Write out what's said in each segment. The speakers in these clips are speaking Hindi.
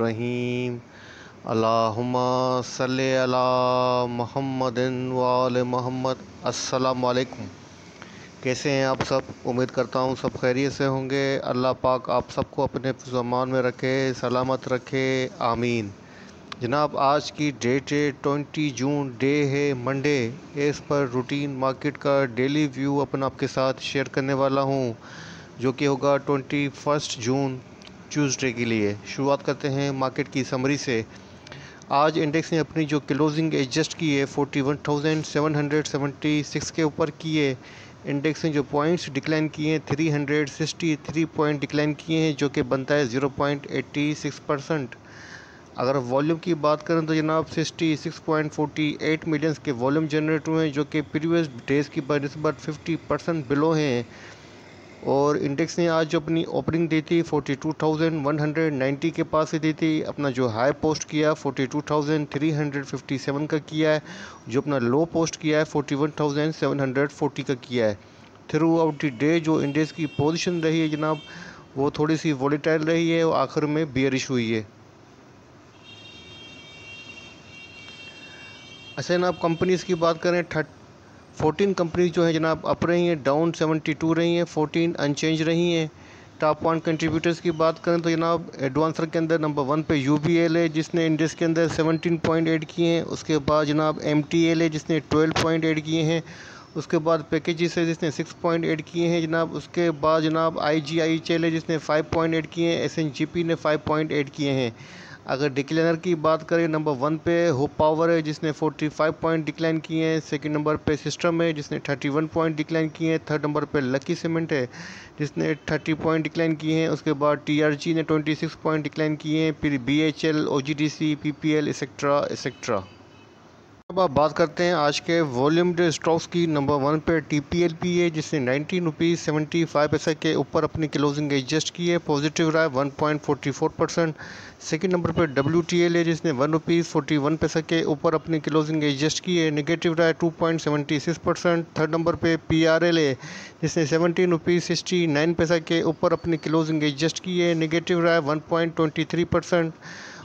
रहीम। अल्लाहुम्मा सल्लि अला मुहम्मदिन वाल मोहम्मद। अस्सलाम वालेकुम कैसे हैं आप सब? उम्मीद करता हूँ सब खैरियत से होंगे। अल्लाह पाक आप सबको अपने ज़मान में रखे, सलामत रखे। आमीन। जनाब, आज की डेट है ट्वेंटी जून, डे है मंडे। इस पर रूटीन मार्केट का डेली व्यू अपना आपके साथ शेयर करने वाला हूँ, जो कि होगा ट्वेंटी फ़र्स्ट जून। ट्यूसडे के लिए। शुरुआत करते हैं मार्केट की समरी से। आज इंडेक्स ने अपनी जो क्लोजिंग एडजस्ट की है, forty one thousand seven hundred seventy six के ऊपर की है। इंडेक्स ने जो पॉइंट्स डिक्लाइन किए हैं, three hundred sixty three point decline किए हैं, जो कि बनता है zero point eighty six percent. अगर वॉल्यूम की बात करें तो जनाब sixty six point forty eight millions के वॉल्यूम जनरेट हुए हैं, जो कि प्रीवियस डेज़ की बनस्बत फिफ्टी परसेंट बिलो हैं। और इंडेक्स ने आज अपनी ओपनिंग दी थी 42,190 के पास से दी थी। अपना जो हाई पोस्ट किया 42,357 का किया है। जो अपना लो पोस्ट किया है 41,740 का किया है। थ्रू आउट द डे जो इंडेक्स की पोजीशन रही है जनाब वो थोड़ी सी वॉलीटाइल रही है और आखिर में बियरिश हुई है। अच्छा जनाब कंपनीज़ की बात करें थर्ट फोर्टीन कंपनीज़ जो है जनाब अप रही हैं डाउन सेवेंटी टू रही हैं फोर्टीन अनचेंज रही हैं। टॉप वन कंट्रीब्यूटर्स की बात करें तो जनाब एडवांसर के अंदर नंबर वन पे यू बी एल है जिसने इंडेक्स के अंदर सेवनटीन पॉइंट एड किए हैं, उसके बाद जनाब एम टी एल है जिसने ट्वेल्व पॉइंट एड किए हैं, उसके बाद पैकेजेस है जिसने सिक्स पॉइंट एड किए हैं जनाब, उसके बाद जनाब आई जी आई एच एल है जिसने फाइव पॉइंट एड किए हैं एस एन जी पी ने फाइव पॉइंट एड किए हैं। अगर डिक्लाइनर की बात करें, नंबर वन पे होप पावर है, जिसने 45 पॉइंट डिक्लाइन किए हैं। सेकंड नंबर पे सिस्टम है, जिसने 31 पॉइंट डिक्लाइन किए हैं। थर्ड नंबर पे लकी सीमेंट है, जिसने 30 पॉइंट डिक्लाइन किए हैं। उसके बाद टीआरजी ने 26 पॉइंट डिक्लाइन किए हैं, फिर BHL OGDC PPL etcetera etcetera अब आप बात करते हैं आज के वॉल्यूम स्टॉक्स की नंबर वन पे टी पी एल पी है, जिसने नाइनटीन रुपीज़ सेवेंटी फाइव पैसे के ऊपर अपनी क्लोजिंग एडजस्ट की है पॉजिटिव रहा है one point forty four percent second number पे डब्ल्यू टी एल है, जिसने वन रुपीज़ फोर्टी वन पैसे के ऊपर अपनी क्लोजिंग एडजस्ट की है निगेटिव रहा है two point seventy six percent third number पे पी आर एल है, जिसने सेवनटीन रुपीज़ सिक्सटी नाइन पैसा के ऊपर अपनी क्लोजिंग एडजस्ट की है निगेटिव रहा है one point twenty three percent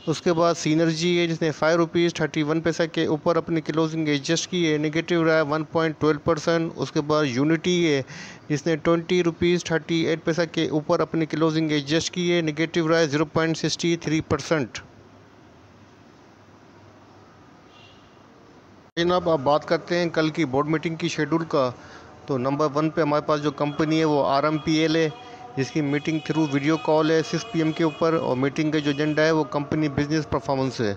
उसके बाद सीनर्जी है जिसने फाइव रुपीज़ थर्टी वन पैसा के ऊपर अपनी क्लोजिंग एडजस्ट की है नेगेटिव रहा है वन पॉइंट ट्वेल्व परसेंट उसके बाद यूनिटी है जिसने ट्वेंटी रुपीज़ थर्टी एट पैसा के ऊपर अपनी क्लोजिंग एडजस्ट की है नेगेटिव रहा है zero point sixty three percent जनाब आप बात करते हैं कल की बोर्ड मीटिंग की शेड्यूल का तो नंबर वन पे हमारे पास जो कंपनी है वो आर एम पी एल है। जिसकी मीटिंग थ्रू वीडियो कॉल है सिक्स पी के ऊपर और मीटिंग का जो एजेंडा है वो कंपनी बिज़नेस परफॉर्मेंस है।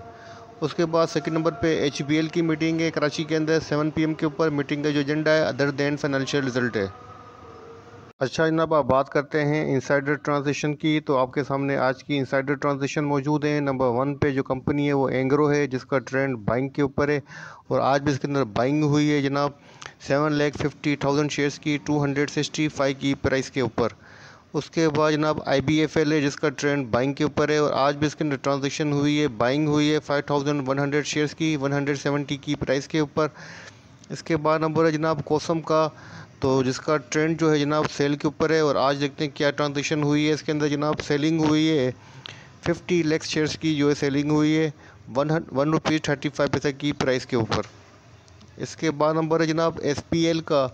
उसके बाद सेकंड नंबर पे एच की मीटिंग है, कराची के अंदर सेवन पी के ऊपर मीटिंग का जो एजेंडा है अदर दैन फाइनेंशियल रिज़ल्ट है। अच्छा जनाब, आप बात करते हैं इंसाइडर ट्रांजेक्शन की तो आपके सामने आज की इंसाइडर ट्रांजेक्शन मौजूद है। नंबर वन पे जो कंपनी है वो एंग्रो है, जिसका ट्रेंड बाइंग के ऊपर है। और आज भी इसके अंदर बाइंग हुई है जनाब seven lakh fifty thousand shares की टू हंड्रेड सिक्सटी फाइव की प्राइस के ऊपर। उसके बाद जनाब आई बी एफ़ एल है जिसका ट्रेंड बाइंग के ऊपर है, और आज भी इसके अंदर ट्रांजेक्शन हुई है बाइंग हुई है five thousand one hundred shares की वन हंड्रेड सेवेंटी की प्राइस के ऊपर। इसके बाद नंबर है जनाब कोसम का तो जिसका ट्रेंड जो है जनाब सेल के ऊपर है, और आज देखते हैं क्या ट्रांजेक्शन हुई है। इसके अंदर जनाब सेलिंग हुई है फिफ्टी लैक्स शेयर्स की जो है सेलिंग हुई है one one rupees thirty five पैसे की प्राइस के ऊपर। इसके बाद नंबर है जनाब एस पी एल का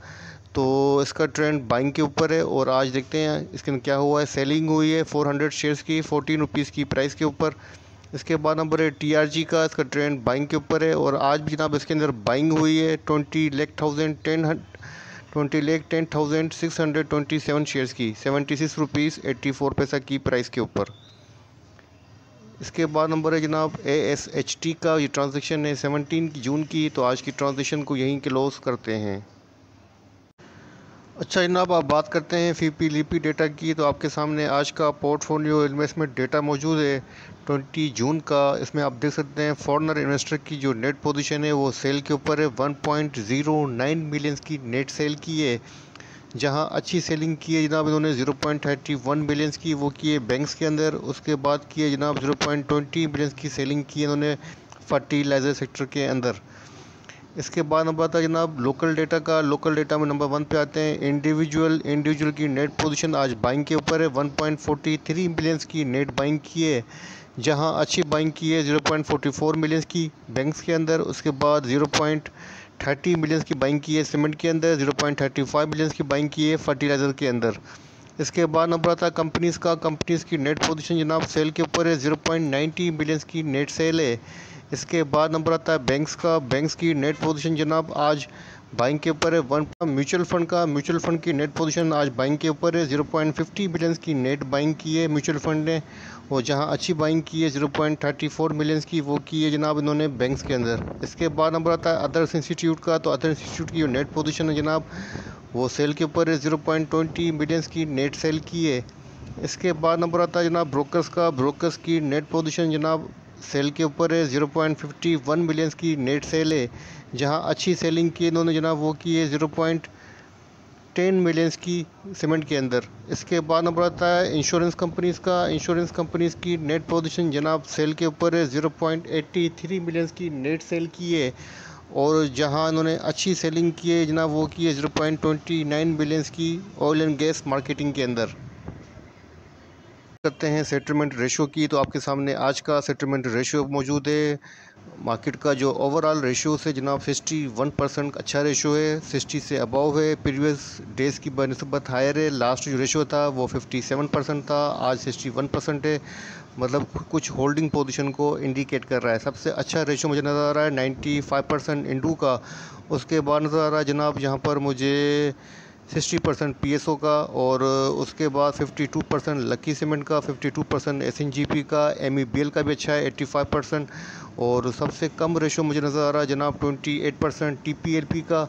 तो इसका ट्रेंड बाइंग के ऊपर है और आज देखते हैं इसके अंदर क्या हुआ है। सेलिंग हुई है 400 शेयर्स की फोर्टीन रुपीज़ की प्राइस के ऊपर। इसके बाद नंबर है टीआरजी का, इसका ट्रेंड बाइंग के ऊपर है और आज भी जनाब इसके अंदर बाइंग हुई है twenty lakh thousand ten twenty lakh ten thousand six hundred twenty seven shares की seventy six rupees eighty four पैसा की प्राइस के ऊपर। इसके बाद नंबर है जनाब ए एस एच टी का, ये ट्रांजेक्शन है सेवनटीन जून की तो आज की ट्रांजेक्शन को यहीं क्लोज करते हैं। अच्छा जनाब आप बात करते हैं फ़ी पी लीपी डेटा की तो आपके सामने आज का पोर्टफोलियो इन्वेस्टमेंट डेटा मौजूद है। ट्वेंटी जून का इसमें आप देख सकते हैं फॉरनर इन्वेस्टर की जो नेट पोजीशन है, वो सेल के ऊपर है। One point zero nine millions की नेट सेल की है। जहाँ अच्छी सेलिंग की है जनाब, इन्होंने zero point thirty one millions की वो की है बैंक्स के अंदर। उसके बाद की है जनाब ज़ीरो पॉइंट ट्वेंटी मिलियंस की सेलिंग की है इन्होंने फर्टिलाइज़र सेक्टर के अंदर। इसके बाद नंबर आता है जनाब लोकल डेटा का। लोकल डेटा में नंबर वन पे आते हैं। इंडिविजुअल इंडिविजुअल की नेट पोजीशन आज बाइंग के ऊपर है। 1.43 मिलियंस की नेट बाइंग की है। जहाँ अच्छी बाइंग की है 0.44 मिलियंस की बैंक्स के अंदर। उसके बाद 0.30 मिलियंस की बाइंग की है सीमेंट के अंदर। 0.35 मिलियंस की बाइंग की है फर्टिलाइज़र के अंदर। इसके बाद नंबर आता है कंपनीज़ का। कंपनीज़ की नेट पोजीशन जनाब सेल के ऊपर है। 0.90 मिलियंस की नेट सेल है। इसके बाद नंबर आता है बैंक्स का। बैंक्स की नेट पोजीशन जनाब, आज बाइंग के ऊपर है। वन म्यूचुअल फंड का म्यूचुअल फंड की नेट पोजीशन आज बाइंग के ऊपर है। 0.50 मिलियंस की नेट बाइंग की है म्यूचुअल फंड ने। और जहाँ अच्छी बाइंग की है 0.34 मिलियंस की वो की है जनाब इन्होंने बैंक्स के अंदर। इसके बाद नंबर आता है अदर्स इंस्टीट्यूट का। तो अदर इंस्टीट्यूट की नेट पोजिशन है जनाब, वो सेल के ऊपर है। ज़ीरो पॉइंट ट्वेंटी मिलियंस की नेट सेल की है। इसके बाद नंबर आता है जनाब ब्रोकर्स का। ब्रोकर्स की नेट पोजीशन जनाब सेल के ऊपर है zero point fifty one millions की नेट सेल है, जहाँ अच्छी सेलिंग की इन्होंने जनाब वो की है ज़ीरो पॉइंट टेन मिलियंस की सीमेंट के अंदर। इसके बाद नंबर आता है इंश्योरेंस कंपनीज़ का। इंश्योरेंस कंपनीज़ की नेट पोजीशन जनाब सेल के ऊपर है zero point eighty three millions की नेट सेल की है, और जहाँ इन्होंने अच्छी सेलिंग की है जनाब वो की है zero point twenty nine millions की ऑयल एंड गैस मार्केटिंग के अंदर। करते हैं सेटलमेंट रेशो की तो आपके सामने आज का सेटलमेंट रेशो मौजूद है। मार्केट का जो ओवरऑल रेशो से जनाब सिक्सटी वन परसेंट अच्छा रेशो है सिक्सटी से अबव है। प्रीवियस डेज़ की बनस्बत हायर है। लास्ट जो रेशो था, वो फिफ्टी सेवन परसेंट था। आज सिक्सटी वन परसेंट है। मतलब कुछ होल्डिंग पोजीशन को इंडिकेट कर रहा है। सबसे अच्छा रेशो मुझे नज़र आ रहा है नाइन्टी फाइव परसेंट इंडू का। उसके बाद नज़र आ रहा है जनाब, यहाँ पर मुझे सिक्सटी परसेंट पीएसओ का और उसके बाद fifty two percent Lucky Cement का फिफ्टी टू परसेंट एसएनजीपी का एम e का भी अच्छा है एट्टी फाइव परसेंट और सबसे कम रेशो मुझे नज़र आ रहा है जनाब ट्वेंटी एट परसेंट टीपीएलपी का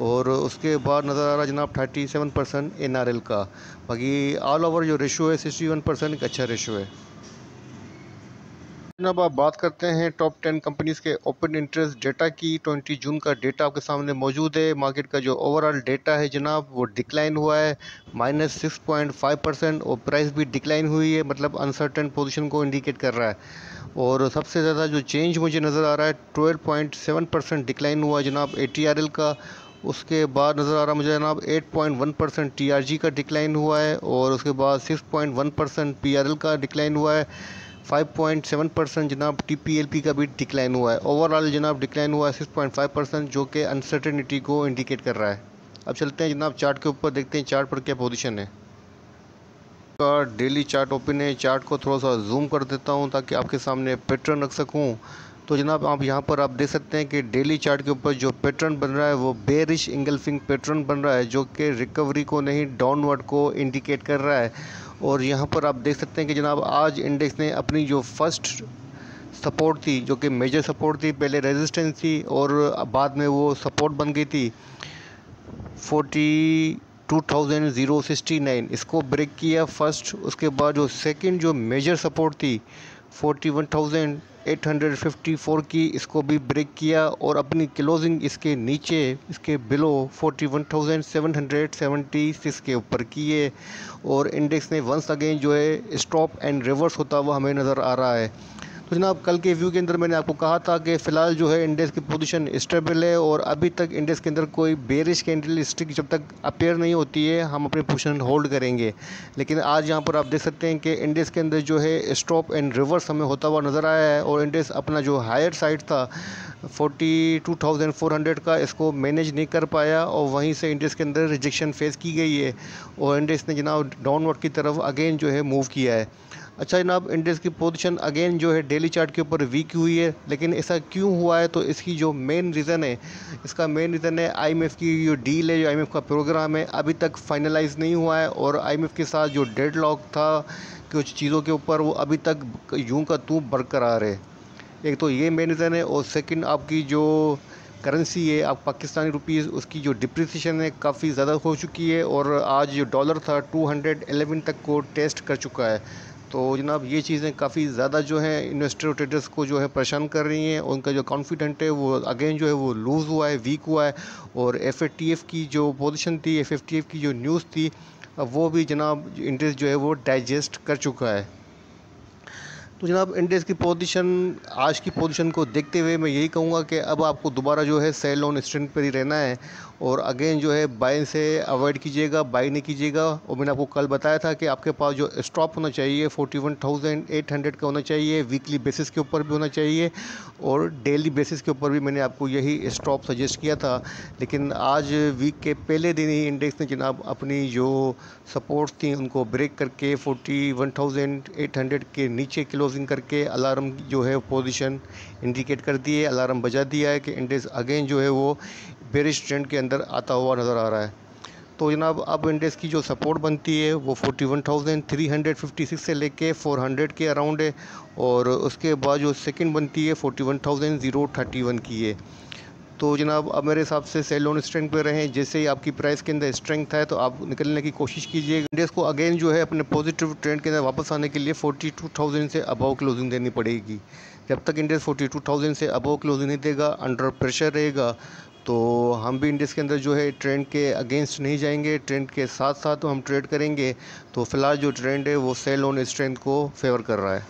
और उसके बाद नज़र आ रहा है जनाब थर्टी सेवन परसेंट एनआरएल का। बाकी ऑल ओवर जो रेशो है सिक्सटी वन परसेंट एक अच्छा रेशो है। जनाब आप बात करते हैं टॉप टेन कंपनीज़ के ओपन इंटरेस्ट डेटा की। ट्वेंटी जून का डेटा आपके सामने मौजूद है। मार्केट का जो ओवरऑल डेटा है जनाब, वो डिक्लाइन हुआ है। Minus six point five percent और प्राइस भी डिक्लाइन हुई है। मतलब अनसर्टन पोजीशन को इंडिकेट कर रहा है। और सबसे ज़्यादा जो चेंज मुझे नज़र आ रहा है twelve point seven percent decline हुआ जनाब एटीआरएल का। उसके बाद नज़र आ रहा मुझे जनाब 8.1 परसेंट टी का डिक्लाइन हुआ है। और उसके बाद 6.1 परसेंट पी का डिक्लाइन हुआ है। 5.7 परसेंट जनाब टी का भी डिक्लाइन हुआ है। ओवरऑल जनाब डिक्लाइन हुआ है 6.5 परसेंट जो कि अनसर्टेनिटी को इंडिकेट कर रहा है। अब चलते हैं जनाब चार्ट के ऊपर, देखते हैं चार्ट पर क्या पोजीशन है। का डेली चार्ट ओपन है। चार्ट को थोड़ा सा जूम कर देता हूँ ताकि आपके सामने पैटर्न रख सकूँ। तो जनाब आप यहाँ पर आप देख सकते हैं कि डेली चार्ट के ऊपर जो पैटर्न बन रहा है, वो बेरिश इंगल्फिंग पैटर्न बन रहा है, जो कि रिकवरी को नहीं डाउनवर्ड को इंडिकेट कर रहा है। और यहाँ पर आप देख सकते हैं कि जनाब आज इंडेक्स ने अपनी जो फ़र्स्ट सपोर्ट थी, जो कि मेजर सपोर्ट थी, पहले रेजिस्टेंस थी और बाद में वो सपोर्ट बन गई थी forty two thousand zero sixty nine इसको ब्रेक किया फ़र्स्ट उसके बाद जो सेकंड जो मेजर सपोर्ट थी फोर्टी वन थाउज़ेंड 854 की इसको भी ब्रेक किया और अपनी क्लोजिंग इसके नीचे इसके बिलो 41,776 के ऊपर किए। और इंडेक्स ने वंस अगेन जो है स्टॉप एंड रिवर्स होता हुआ हमें नज़र आ रहा है। तो जनाब, कल के व्यू के अंदर मैंने आपको कहा था कि फ़िलहाल जो है इंडेक्स की पोजीशन स्टेबल है और अभी तक इंडेक्स के अंदर कोई बेरिश कैंडल स्टिक जब तक अपेयर नहीं होती है, हम अपनी पोजीशन होल्ड करेंगे। लेकिन आज यहाँ पर आप देख सकते हैं कि इंडेक्स के अंदर जो है स्टॉप एंड रिवर्स हमें होता हुआ नज़र आया है और इंडेक्स अपना जो हायर साइड था forty two thousand four hundred का इसको मैनेज नहीं कर पाया और वहीं से इंडेक्स के अंदर रिजेक्शन फेस की गई है और इंडेक्स ने जनाब डाउनवर्ड की तरफ़ अगेन जो है मूव किया है। अच्छा जनाब इंडेक्स की पोजीशन अगेन जो है डेली चार्ट के ऊपर वीक हुई है, लेकिन ऐसा क्यों हुआ है? तो इसकी जो मेन रीज़न है, इसका मेन रीज़न है आईएमएफ की जो डील है, जो आईएमएफ का प्रोग्राम है, अभी तक फाइनलाइज नहीं हुआ है और आईएमएफ के साथ जो डेड लॉक था कुछ चीज़ों के ऊपर, वो अभी तक यूँ का तू बरकरार है। एक तो ये मेन रीज़न है और सेकेंड आपकी जो करेंसी है, आप पाकिस्तानी रुपीज़, उसकी जो डिप्रिसिएशन है काफ़ी ज़्यादा हो चुकी है और आज जो डॉलर था 211 तक को टेस्ट कर चुका है। तो जनाब, ये चीज़ें काफ़ी ज़्यादा जो है इन्वेस्टर ट्रेडर्स को जो है परेशान कर रही हैं। उनका जो कॉन्फिडेंट है, वो अगेन जो है, वो लूज़ हुआ है वीक हुआ है। और एफ़ की जो पोजिशन थी एफ़ की जो न्यूज़ थी वो भी जनाब इंटरेस्ट जो है, वो डाइजेस्ट कर चुका है। तो जनाब इंडेक्स की पोजीशन, आज की पोजीशन को देखते हुए मैं यही कहूँगा कि अब आपको दोबारा जो है सेल ऑन स्ट्रेंथ पर ही रहना है और अगेन जो है बाई से अवॉइड कीजिएगा बाई नहीं कीजिएगा। और मैंने आपको कल बताया था कि आपके पास जो स्टॉप होना चाहिए, forty one thousand eight hundred का होना चाहिए, वीकली बेसिस के ऊपर भी होना चाहिए और डेली बेसिस के ऊपर भी मैंने आपको यही स्टॉप सजेस्ट किया था। लेकिन आज वीक के पहले दिन ही इंडेक्स ने जनाब अपनी जो सपोर्ट्स थी, उनको ब्रेक करके forty one thousand eight hundred के नीचे क्लोजिंग करके अलार्म जो है पोजीशन इंडिकेट कर दिए अलार्म बजा दिया है कि इंडेक्स अगेन जो है वो बेरिश ट्रेंड के अंदर आता हुआ नज़र आ रहा है। तो जनाब अब इंडेक्स की जो सपोर्ट बनती है वो 41,356 से लेके 400 के अराउंड है और उसके बाद जो सेकंड बनती है 41,031 की है। तो जनाब अब मेरे हिसाब से सेल ऑन स्ट्रेंथ पे रहें। जैसे ही आपकी प्राइस के अंदर स्ट्रेंथ है तो आप निकलने की कोशिश कीजिए। इंडेक्स को अगेन जो है अपने पॉजिटिव ट्रेंड के अंदर वापस आने के लिए 42,000 से अबव क्लोजिंग देनी पड़ेगी। जब तक इंडेक्स 42,000 से अबव क्लोजिंग नहीं देगा अंडर प्रेशर रहेगा तो हम भी इंडेक्स के अंदर जो है ट्रेंड के अगेंस्ट नहीं जाएँगे। ट्रेंड के साथ साथ हम ट्रेड करेंगे तो फ़िलहाल जो ट्रेंड है वो सेल ऑन स्ट्रेंथ को फेवर कर रहा है।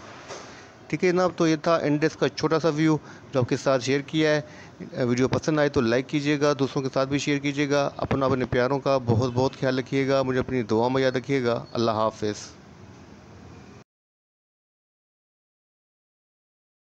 ठीक है जनाब तो ये था इंडेक्स का छोटा सा व्यू जो आपके साथ शेयर किया है। वीडियो पसंद आए तो लाइक कीजिएगा दोस्तों के साथ भी शेयर कीजिएगा। अपना अपने प्यारों का बहुत बहुत ख्याल रखिएगा। मुझे अपनी दुआ में याद रखिएगा। अल्लाह हाफिज़।